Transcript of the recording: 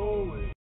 Holy